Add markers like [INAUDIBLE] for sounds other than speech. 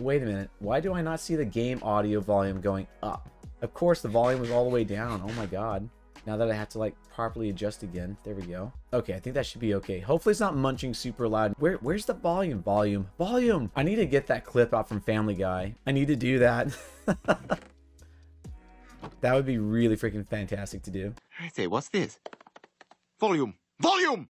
Wait a minute. Why do I not see the game audio volume going up? Of course, the volume was all the way down. Oh my god. Now that I have to like properly adjust again. There we go. Okay, I think that should be okay. Hopefully it's not munching super loud. Where Where's the volume? Volume. Volume! I need to get that clip out from Family Guy. I need to do that. [LAUGHS] that would be really freaking fantastic to do. I say, what's this? Volume. Volume!